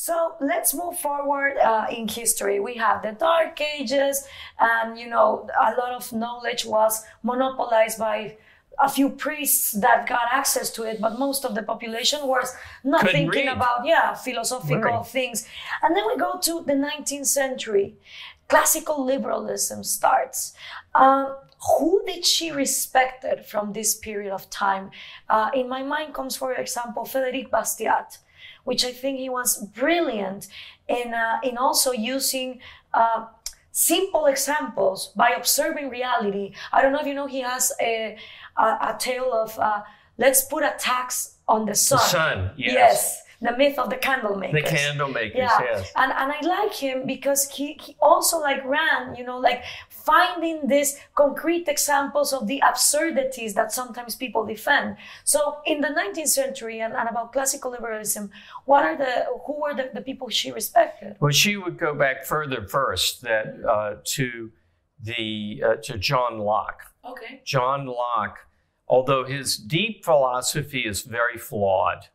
So let's move forward uh, in history. We have the Dark Ages, and you know, a lot of knowledge was monopolized by a few priests that got access to it, but most of the population was not Couldn't thinking read. about yeah philosophical Right. things. And then we go to the 19th century. Classical liberalism starts. Um, who did she respected from this period of time? Uh, in my mind comes, for example, Frédéric Bastiat, which I think he was brilliant in uh, in also using. Uh, simple examples by observing reality. I don't know if you know he has a a, a tale of uh, let's put a tax on the sun. sun, yes. The myth of the candle The makers. candle makers, Yeah, yes. and and I like him because he, he also like Rand, you know, like finding these concrete examples of the absurdities that sometimes people defend. So in the 19th century and, and about classical liberalism, what are the who were the, the people she respected? Well, she would go back further first that uh, to the uh, to John Locke. Okay. John Locke, although his deep philosophy is very flawed,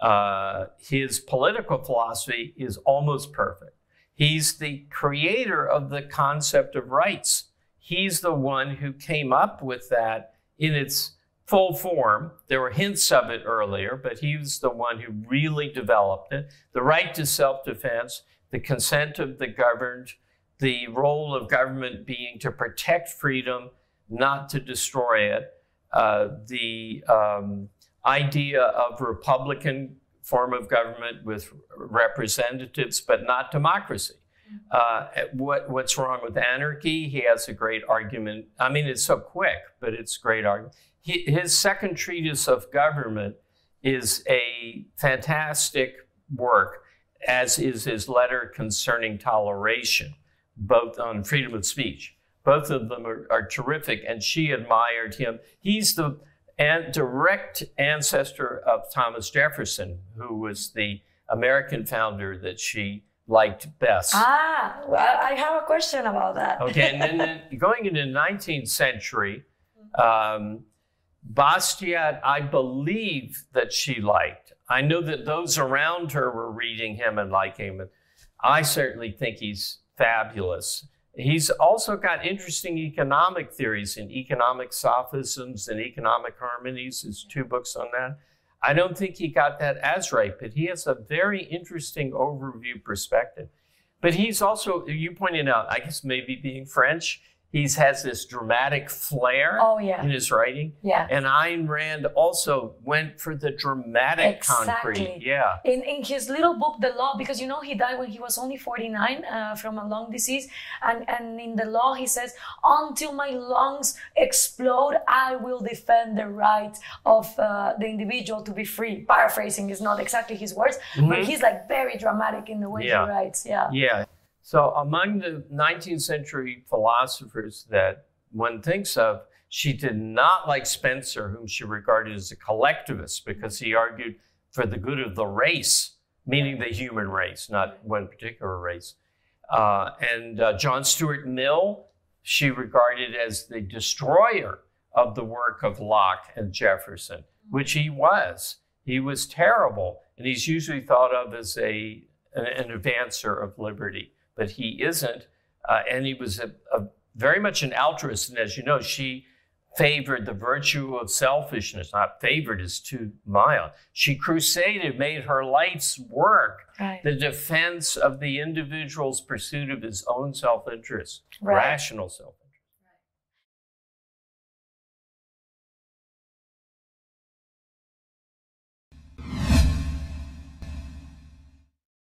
uh, his political philosophy is almost perfect. He's the creator of the concept of rights. He's the one who came up with that in its full form. There were hints of it earlier, but he was the one who really developed it. The right to self defense, the consent of the governed, the role of government being to protect freedom, not to destroy it, uh, the um, idea of Republican form of government with representatives, but not democracy. Uh, what, what's wrong with anarchy? He has a great argument. I mean, it's so quick, but it's a great argument. He, his second treatise of government is a fantastic work, as is his letter concerning toleration, both on freedom of speech. Both of them are, are terrific, and she admired him. He's the an- direct ancestor of Thomas Jefferson, who was the American founder that she liked best. Ah, well, I have a question about that. Okay, and then, then going into the 19th century, um, Bastiat, I believe that she liked. I know that those around her were reading him and liking him. And I certainly think he's fabulous. He's also got interesting economic theories and economic sophisms and economic harmonies. His mm-hmm. two books on that. I don't think he got that as right, but he has a very interesting overview perspective. But he's also, you pointed out, I guess maybe being French, he has this dramatic flair Oh yeah, in his writing. yeah. And Ayn Rand also went for the dramatic concrete. Yeah. in, in his little book the law because you know he died when he was only 49 uh, from a lung disease and and in the law he says until my lungs explode i will defend the right of uh, the individual to be free paraphrasing is not exactly his words but Mhm. he's like very dramatic in the way Yeah. he writes yeah Yeah. So among the 19th century philosophers that one thinks of, she did not like Spencer, whom she regarded as a collectivist because he argued for the good of the race, meaning the human race, not one particular race. Uh, and uh, John Stuart Mill, she regarded as the destroyer of the work of Locke and Jefferson, which he was. He was terrible, and he's usually thought of as a an, an advancer of liberty, but he isn't. Uh, and he was a, a very much an altruist, and as you know, she favored the virtue of selfishness. Not favored is too mild. She crusaded, made her life's work right the defense of the individual's pursuit of his own self-interest, Right. rational self.